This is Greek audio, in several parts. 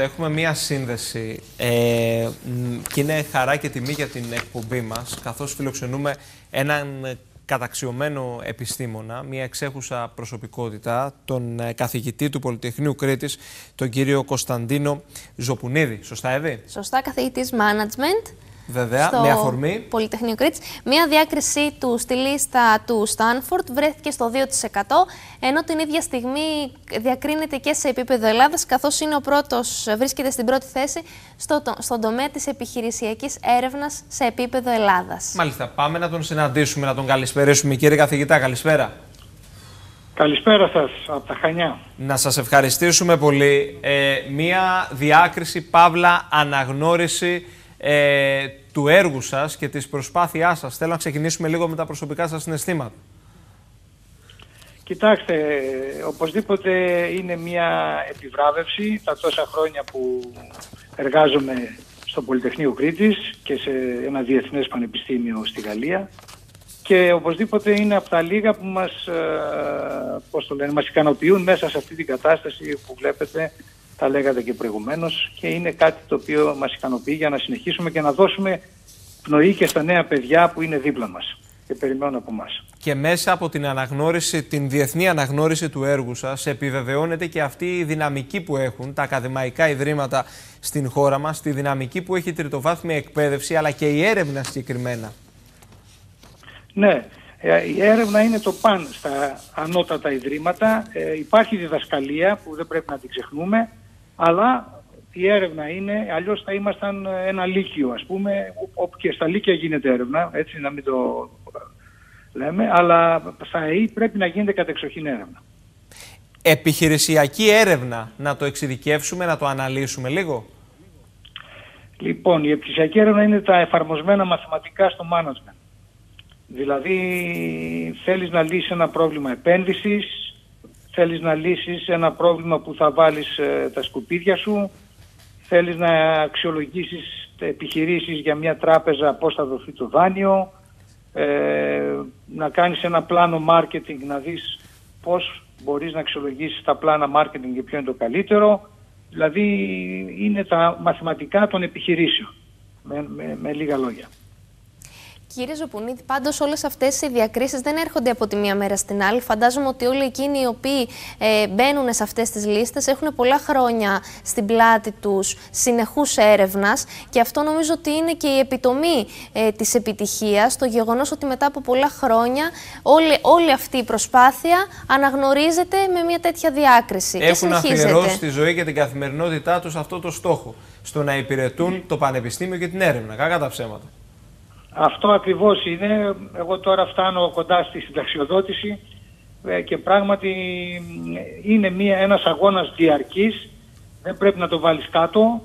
Έχουμε μία σύνδεση ε, και είναι χαρά και τιμή για την εκπομπή μας καθώς φιλοξενούμε έναν καταξιωμένο επιστήμονα, μία εξέχουσα προσωπικότητα, τον ε, καθηγητή του Πολυτεχνείου Κρήτης, τον κύριο Κωνσταντίνο Ζοπουνίδη. Σωστά, Εύη; Σωστά, καθηγητής Management. Βέβαια, με αφορμή. Πολυτεχνείο Κρήτης. Μία διάκρισή του στη λίστα του Στάνφορντ βρέθηκε στο 2%, ενώ την ίδια στιγμή διακρίνεται και σε επίπεδο Ελλάδας, καθώς είναι ο πρώτος, βρίσκεται στην πρώτη θέση στο, στον τομέα της επιχειρησιακής έρευνας σε επίπεδο Ελλάδας. Μάλιστα, πάμε να τον συναντήσουμε, να τον καλησπερίσουμε. Κύριε καθηγητά, καλησπέρα. Καλησπέρα σας από τα Χανιά. Να σας ευχαριστήσουμε πολύ. Ε, μία διάκριση, παύλα, αναγνώριση ε, του έργου σας και της προσπάθειάς σας. Θέλω να ξεκινήσουμε λίγο με τα προσωπικά σας συναισθήματα. Κοιτάξτε, οπωσδήποτε είναι μια επιβράβευση τα τόσα χρόνια που εργάζομαι στο Πολυτεχνείο Κρήτης και σε ένα διεθνές πανεπιστήμιο στη Γαλλία και οπωσδήποτε είναι από τα λίγα που μας, ε, πώς το λένε, μας ικανοποιούν μέσα σε αυτή την κατάσταση που βλέπετε τα λέγατε και προηγουμένως, και είναι κάτι το οποίο μας ικανοποιεί για να συνεχίσουμε και να δώσουμε πνοή και στα νέα παιδιά που είναι δίπλα μας και περιμένουν από εμά. Και μέσα από την αναγνώριση, την διεθνή αναγνώριση του έργου σας, επιβεβαιώνεται και αυτή η δυναμική που έχουν τα ακαδημαϊκά ιδρύματα στην χώρα μας, τη δυναμική που έχει η τριτοβάθμια εκπαίδευση, αλλά και η έρευνα συγκεκριμένα. Ναι, ε, η έρευνα είναι το παν στα ανώτατα ιδρύματα. Ε, υπάρχει διδασκαλία που δεν πρέπει να την ξεχνούμε αλλά η έρευνα είναι, αλλιώς θα ήμασταν ένα λύκειο ας πούμε, όπου και στα λύκεια γίνεται έρευνα, έτσι να μην το λέμε, αλλά στα ΕΗ πρέπει να γίνεται κατεξοχήν έρευνα. Επιχειρησιακή έρευνα, να το εξειδικεύσουμε, να το αναλύσουμε λίγο; Λοιπόν, η επιχειρησιακή έρευνα είναι τα εφαρμοσμένα μαθηματικά στο management. Δηλαδή θέλεις να λύσεις ένα πρόβλημα επένδυσης, θέλεις να λύσεις ένα πρόβλημα που θα βάλεις ε, τα σκουπίδια σου, θέλεις να αξιολογήσεις επιχειρήσεις για μια τράπεζα πώς θα δοθεί το δάνειο, ε, να κάνεις ένα πλάνο marketing, να δεις πώς μπορείς να αξιολογήσεις τα πλάνα marketing και ποιο είναι το καλύτερο. Δηλαδή είναι τα μαθηματικά των επιχειρήσεων, με λίγα λόγια. Κύριε Ζωπουνίτη, πάντως όλες αυτές οι διακρίσεις δεν έρχονται από τη μία μέρα στην άλλη. Φαντάζομαι ότι όλοι εκείνοι οι οποίοι ε, μπαίνουν σε αυτές τις λίστες έχουν πολλά χρόνια στην πλάτη τους συνεχούς έρευνας και αυτό νομίζω ότι είναι και η επιτομή ε, της επιτυχίας. Το γεγονός ότι μετά από πολλά χρόνια όλη, όλη αυτή η προσπάθεια αναγνωρίζεται με μια τέτοια διάκριση. Έχουν αφιερώσει τη ζωή και την καθημερινότητά τους αυτό το στόχο. Στο να υπηρετούν το πανεπιστήμιο και την έρευνα. Κακά τα ψέματα. Αυτό ακριβώς είναι. Εγώ τώρα φτάνω κοντά στη συνταξιοδότηση ε, και πράγματι είναι μια, ένας αγώνας διαρκής. Δεν πρέπει να το βάλεις κάτω.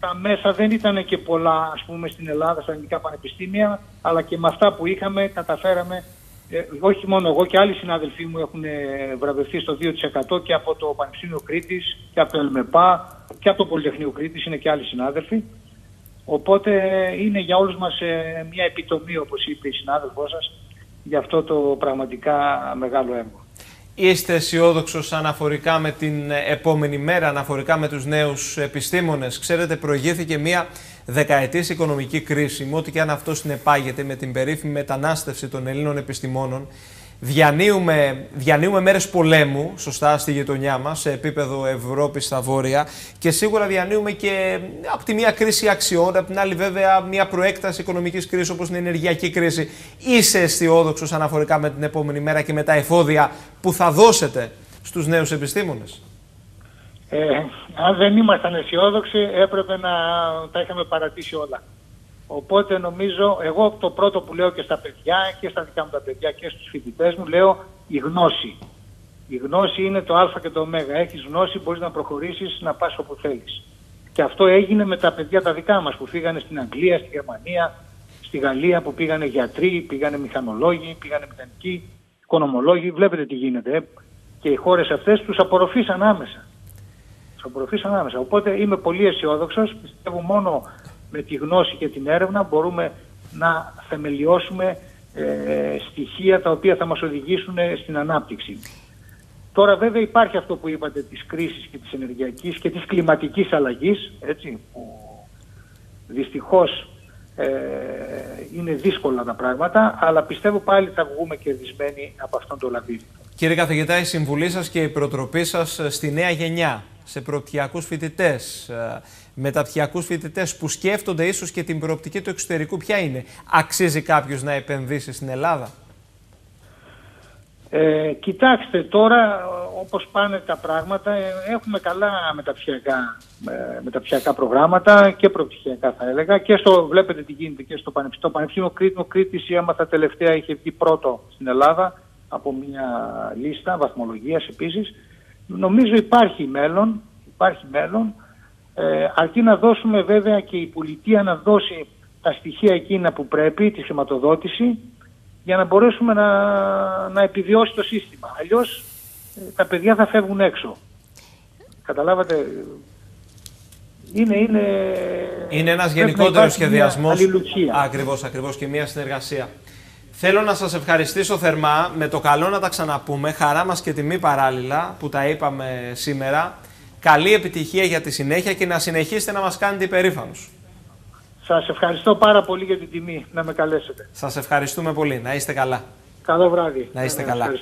Τα μέσα δεν ήταν και πολλά ας πούμε στην Ελλάδα, στα ελληνικά πανεπιστήμια, αλλά και με αυτά που είχαμε καταφέραμε ε, όχι μόνο εγώ και άλλοι συνάδελφοί μου έχουν βραβευτεί στο 2% και από το Πανεπιστήμιο Κρήτης και από το ΕΛΜΕΠΑ και από το Πολυτεχνείο Κρήτης, είναι και άλλοι συνάδελφοι. Οπότε είναι για όλους μας ε, μια επιτομή, όπως είπε η συνάδελφός σας, για αυτό το πραγματικά μεγάλο έργο. Είστε αισιόδοξο αναφορικά με την επόμενη μέρα, αναφορικά με τους νέους επιστήμονες. Ξέρετε, προηγήθηκε μια δεκαετής οικονομική κρίση, με ό,τι και αν αυτό συνεπάγεται με την περίφημη μετανάστευση των Ελλήνων επιστημόνων διανύουμε, διανύουμε μέρες πολέμου, σωστά, στη γειτονιά μας, σε επίπεδο Ευρώπης στα βόρεια και σίγουρα διανύουμε και από τη μία κρίση αξιών, από την άλλη βέβαια μια προέκταση οικονομικής κρίσης όπως είναι η ενεργειακή κρίση. Είσαι αισιόδοξος αναφορικά με την επόμενη μέρα και με τα εφόδια που θα δώσετε στους νέους επιστήμονες; Ε, αν δεν ήμασταν αισιόδοξοι έπρεπε να τα είχαμε παρατήσει όλα. Οπότε νομίζω, εγώ το πρώτο που λέω και στα παιδιά και στα δικά μου τα παιδιά και στους φοιτητές μου λέω η γνώση. Η γνώση είναι το α και το ω. Έχεις γνώση, μπορείς να προχωρήσεις, να πας όπου θέλεις. Και αυτό έγινε με τα παιδιά τα δικά μας που φύγανε στην Αγγλία, στη Γερμανία, στη Γαλλία που πήγανε γιατροί, πήγανε μηχανολόγοι, πήγανε μηχανικοί, οικονομολόγοι. Βλέπετε τι γίνεται. Ε. Και οι χώρες αυτές τους απορροφήσαν άμεσα. Τους απορροφήσαν άμεσα. Οπότε είμαι πολύ αισιόδοξος. Πιστεύω μόνο με τη γνώση και την έρευνα μπορούμε να θεμελιώσουμε ε, στοιχεία τα οποία θα μας οδηγήσουν στην ανάπτυξη. τώρα βέβαια υπάρχει αυτό που είπατε της κρίσης και της ενεργειακής και της κλιματικής αλλαγής, έτσι, που δυστυχώς ε, είναι δύσκολα τα πράγματα, αλλά πιστεύω πάλι θα βγούμε κερδισμένοι από αυτόν τον λαβύρινο. Κύριε καθηγητά, η συμβουλή σας και η προτροπή σας στη νέα γενιά, σε προοπτιακούς φοιτητές, ε, μεταπτυχιακούς φοιτητές που σκέφτονται ίσως και την προοπτική του εξωτερικού, ποια είναι; Αξίζει κάποιος να επενδύσει στην Ελλάδα; Ε, κοιτάξτε τώρα όπως πάνε τα πράγματα ε, έχουμε καλά μεταπτυχιακά, ε, μεταπτυχιακά προγράμματα και προπτυχιακά θα έλεγα και στο, βλέπετε τι γίνεται και στο Πανεπιστήμιο. Το Πανεπιστήμιο Κρήτου Κρήτης έμαθα τελευταία είχε βγει πρώτο στην Ελλάδα από μια λίστα βαθμολογίας επίσης. Νομίζω υπάρχει μέλλον, υπάρχει μέλλον ε, αρκεί να δώσουμε βέβαια και η πολιτεία να δώσει τα στοιχεία εκείνα που πρέπει, τη χρηματοδότηση για να μπορέσουμε να, να επιβιώσει το σύστημα. Αλλιώς ε, τα παιδιά θα φεύγουν έξω. Καταλάβατε, είναι, είναι, είναι ένας γενικότερος σχεδιασμός. Ακριβώς, ακριβώς και μια συνεργασία. Θέλω να σας ευχαριστήσω θερμά, με το καλό να τα ξαναπούμε, χαρά μας και τιμή παράλληλα που τα είπαμε σήμερα. Καλή επιτυχία για τη συνέχεια και να συνεχίσετε να μας κάνετε υπερήφανους. Σας ευχαριστώ πάρα πολύ για την τιμή να με καλέσετε. Σας ευχαριστούμε πολύ. Να είστε καλά. Καλό βράδυ. Να είστε καλά.